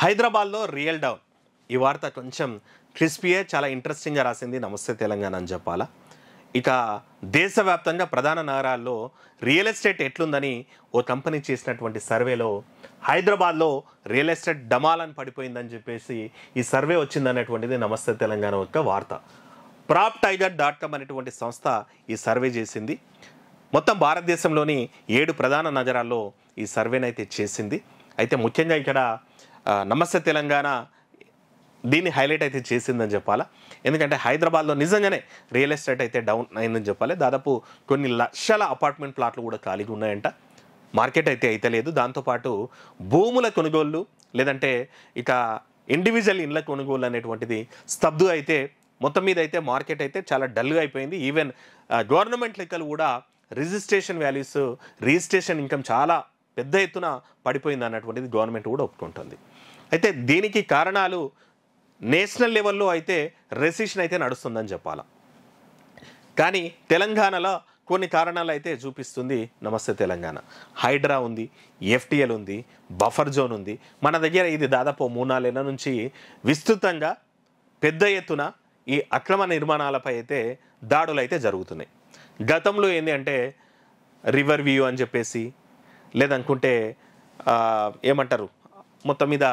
హైదరాబాద్లో real down. ఈ వార్త కొంచెం క్రిస్పీయే చాలా ఇంట్రెస్టింగ్గా రాసింది నమస్తే తెలంగాణ అని చెప్పాలా. ఇక దేశవ్యాప్తంగా ప్రధాన నగరాల్లో రియల్ ఎస్టేట్ ఎట్లుందని ఓ కంపెనీ చేసినటువంటి సర్వేలో హైదరాబాద్లో రియల్ ఎస్టేట్ డమాలని పడిపోయిందని చెప్పేసి ఈ సర్వే వచ్చిందనేటువంటిది నమస్తే తెలంగాణ యొక్క వార్త. ప్రాప్ టైగర్ డాట్ కామ్ అనేటువంటి సంస్థ ఈ సర్వే చేసింది. మొత్తం భారతదేశంలోని ఏడు ప్రధాన నగరాల్లో ఈ సర్వేనైతే చేసింది. అయితే ముఖ్యంగా ఇక్కడ నమస్తే తెలంగాణ దీన్ని హైలైట్ అయితే చేసిందని చెప్పాలా? ఎందుకంటే హైదరాబాద్లో నిజంగానే రియల్ ఎస్టేట్ అయితే డౌన్ అయిందని చెప్పాలి. దాదాపు కొన్ని లక్షల అపార్ట్మెంట్ ప్లాట్లు కూడా ఖాళీగా ఉన్నాయంట. మార్కెట్ అయితే అయితే లేదు దాంతోపాటు భూముల కొనుగోళ్ళు లేదంటే ఇక ఇండివిజువల్ ఇండ్ల కొనుగోలు అనేటువంటిది స్తబ్దు అయితే మొత్తం మీద అయితే మార్కెట్ అయితే చాలా డల్గా అయిపోయింది. ఈవెన్ గవర్నమెంట్ లెక్కలు కూడా రిజిస్ట్రేషన్ వాల్యూస్ రిజిస్ట్రేషన్ ఇన్కమ్ చాలా పెద్ద ఎత్తున పడిపోయింది అన్నటువంటిది గవర్నమెంట్ కూడా ఒప్పుకుంటుంది. అయితే దీనికి కారణాలు నేషనల్ లెవెల్లో అయితే రెసిషన్ అయితే నడుస్తుందని చెప్పాలా. కానీ తెలంగాణలో కొన్ని కారణాలు అయితే చూపిస్తుంది. నమస్తే తెలంగాణ. హైడ్రా ఉంది ఎఫ్టిఎల్ ఉంది బఫర్ జోన్ ఉంది. మన దగ్గర ఇది దాదాపు మూడు నాలుగేళ్ళ నుంచి విస్తృతంగా పెద్ద ఎత్తున ఈ అక్రమ నిర్మాణాలపై అయితే దాడులు అయితే జరుగుతున్నాయి. గతంలో ఏంటి అంటే రివర్ వ్యూ అని చెప్పేసి లేదనుకుంటే ఏమంటారు? మొత్తం మీద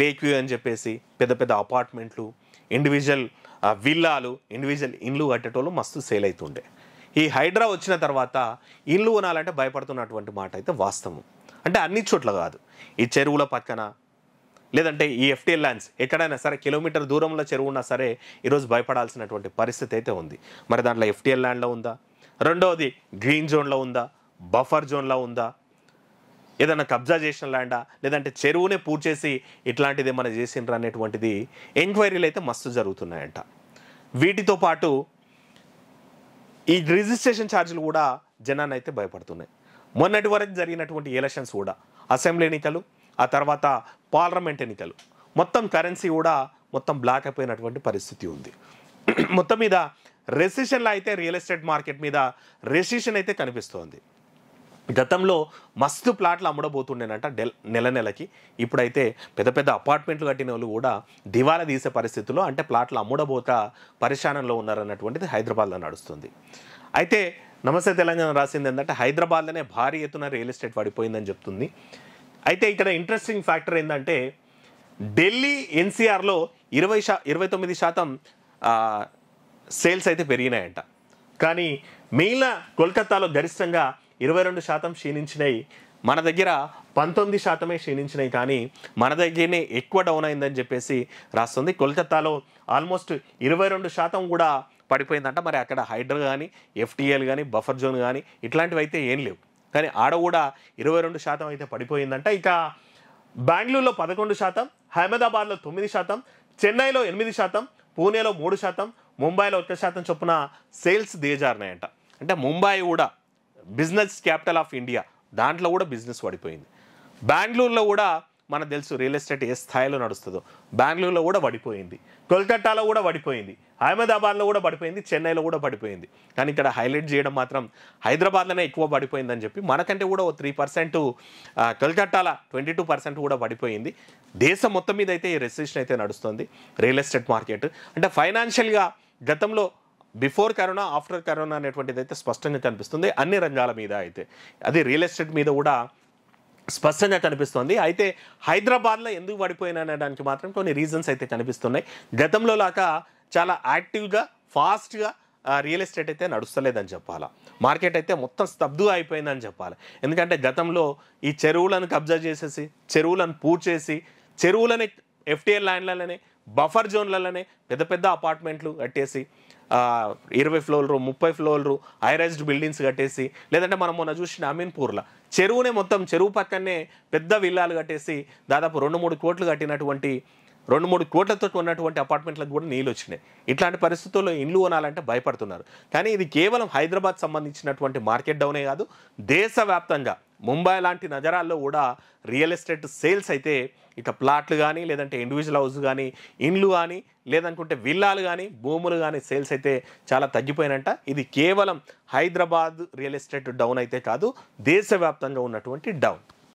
లేక్ వ్యూ అని చెప్పేసి పెద్ద పెద్ద అపార్ట్మెంట్లు ఇండివిజువల్ విల్లాలు ఇండివిజువల్ ఇండ్లు కట్టేటోళ్ళు మస్తు సేల్ అవుతుండే ఈ హైడ్రా వచ్చిన తర్వాత ఇండ్లు కొనాలంటే భయపడుతున్నటువంటి మాట అయితే వాస్తవం. అంటే అన్ని చోట్ల కాదు. ఈ చెరువుల పక్కన లేదంటే ఈ ఎఫ్టీఎల్ ల్యాండ్స్ ఎక్కడైనా సరే కిలోమీటర్ దూరంలో చెరువు ఉన్నా సరే ఈరోజు భయపడాల్సినటువంటి పరిస్థితి అయితే ఉంది. మరి దాంట్లో ఎఫ్టీఎల్ ల్యాండ్లో ఉందా? రెండవది గ్రీన్ జోన్లో ఉందా? బఫర్ జోన్లో ఉందా? ఏదైనా కబ్జా చేసిన ల్యాండా లేదంటే చెరువునే పూర్చేసి ఇట్లాంటిది ఏమైనా చేసిండ్రా అనేటువంటిది ఎంక్వైరీలు అయితే మస్తు జరుగుతున్నాయంట. వీటితో పాటు ఈ రిజిస్ట్రేషన్ ఛార్జీలు కూడా జనాన్ని అయితే భయపడుతున్నాయి. మొన్నటి వరకు జరిగినటువంటి ఎలక్షన్స్ కూడా అసెంబ్లీ ఎన్నికలు ఆ తర్వాత పార్లమెంట్ ఎన్నికలు. మొత్తం కరెన్సీ కూడా మొత్తం బ్లాక్ అయిపోయినటువంటి పరిస్థితి ఉంది. మొత్తం మీద రెసిషన్లో అయితే రియల్ ఎస్టేట్ మార్కెట్ మీద రెసిషన్ అయితే కనిపిస్తోంది. గతంలో మస్తు ప్లాట్లు అమ్ముడబోతుండేనంట డెల్ నెల నెలకి. ఇప్పుడైతే పెద్ద పెద్ద అపార్ట్మెంట్లు కట్టిన వాళ్ళు కూడా దివాలా తీసే పరిస్థితుల్లో అంటే ప్లాట్లు అమ్ముడబోతా పరిశానంలో ఉన్నారన్నటువంటిది హైదరాబాద్లో నడుస్తుంది. అయితే నమస్తే తెలంగాణ రాసింది ఏంటంటే హైదరాబాద్లోనే భారీ ఎత్తున రియల్ ఎస్టేట్ పడిపోయిందని చెప్తుంది. అయితే ఇక్కడ ఇంట్రెస్టింగ్ ఫ్యాక్టర్ ఏంటంటే ఢిల్లీ ఎన్సీఆర్లో ఇరవై శా ఇరవై తొమ్మిది శాతం సేల్స్ అయితే పెరిగినాయంట. కానీ మిగిలిన కోల్కతాలో గరిష్టంగా ఇరవై రెండు శాతం క్షీణించినాయి మన దగ్గర పంతొమ్మిది శాతమే క్షీణించినాయి కానీ మన దగ్గరనే ఎక్కువ డౌన్ అయిందని చెప్పేసి రాస్తుంది. కోల్కతాలో ఆల్మోస్ట్ ఇరవై రెండు శాతం కూడా పడిపోయిందంట. మరి అక్కడ హైడ్రో కానీ ఎఫ్టీఎల్ కానీ బఫర్ జోన్ కానీ ఇట్లాంటివి అయితే ఏం లేవు. కానీ ఆడ కూడా ఇరవై రెండు శాతం అయితే పడిపోయిందంట. ఇక బెంగళూరులో పదకొండు శాతం అహ్మదాబాద్లో తొమ్మిది శాతం చెన్నైలో ఎనిమిది శాతం పూణేలో మూడు శాతం ముంబైలో ఒక్క శాతం చొప్పున సేల్స్ దిగజారినాయంట. అంటే ముంబై కూడా బిజినెస్ క్యాపిటల్ ఆఫ్ ఇండియా. దాంట్లో కూడా బిజినెస్ పడిపోయింది. బెంగళూరులో కూడా మనకు తెలుసు రియల్ ఎస్టేట్ ఏ స్థాయిలో నడుస్తుందో. బెంగళూరులో కూడా పడిపోయింది. కోల్కతాలో కూడా పడిపోయింది. అహ్మదాబాద్లో కూడా పడిపోయింది. చెన్నైలో కూడా పడిపోయింది. కానీ ఇక్కడ హైలైట్ చేయడం మాత్రం హైదరాబాద్లోనే ఎక్కువ పడిపోయిందని చెప్పి మనకంటే కూడా ఓ త్రీ పర్సెంట్ కల్కట్టాల ట్వంటీ టూ పర్సెంట్ కూడా పడిపోయింది. దేశం మొత్తం మీద అయితే ఈ రెసిషన్ అయితే నడుస్తుంది. Real estate market. అంటే ఫైనాన్షియల్గా గతంలో బిఫోర్ కరోనా ఆఫ్టర్ కరోనా అనేటువంటిది అయితే స్పష్టంగా కనిపిస్తుంది. అన్ని రంగాల మీద అయితే. అది రియల్ ఎస్టేట్ మీద కూడా స్పష్టంగా కనిపిస్తోంది. అయితే హైదరాబాద్లో ఎందుకు పడిపోయినడానికి మాత్రం కొన్ని రీజన్స్ అయితే కనిపిస్తున్నాయి. గతంలో లాగా చాలా యాక్టివ్గా ఫాస్ట్గా రియల్ ఎస్టేట్ అయితే నడుస్తలేదని చెప్పాలా. మార్కెట్ అయితే మొత్తం స్తబ్దుగా అయిపోయిందని చెప్పాలి. ఎందుకంటే గతంలో ఈ చెరువులను కబ్జా చేసేసి చెరువులను పూడ్చేసి చెరువులని ఎఫ్టీఎల్ ల్యాండ్లలోనే బఫర్ జోన్లలోనే పెద్ద పెద్ద అపార్ట్మెంట్లు కట్టేసి ఇరవై ఫ్లోర్లు ముప్పై ఫ్లోర్లు హైరైజ్డ్ బిల్డింగ్స్ కట్టేసి లేదంటే మనం మొన్న చూసిన అమీన్పూర్లో చెరువునే మొత్తం చెరువు పక్కనే పెద్ద విల్లాలు కట్టేసి దాదాపు రెండు మూడు కోట్లు కట్టినటువంటి రెండు మూడు కోట్లతో ఉన్నటువంటి అపార్ట్మెంట్లకు కూడా నీళ్ళు వచ్చినాయి. ఇట్లాంటి పరిస్థితుల్లో ఇండ్లు కొనాలంటే భయపడుతున్నారు. కానీ ఇది కేవలం హైదరాబాద్ సంబంధించినటువంటి మార్కెట్ డౌనే కాదు దేశవ్యాప్తంగా ముంబై లాంటి నగరాల్లో కూడా రియల్ ఎస్టేట్ సేల్స్ అయితే ఇక ప్లాట్లు కానీ లేదంటే ఇండివిజువల్ హౌస్ కానీ ఇండ్లు కానీ లేదనుకుంటే విల్లాలు కానీ భూములు కానీ సేల్స్ అయితే చాలా తగ్గిపోయినంట. ఇది కేవలం హైదరాబాద్ రియల్ ఎస్టేట్ డౌన్ అయితే కాదు దేశవ్యాప్తంగా ఉన్నటువంటి డౌన్.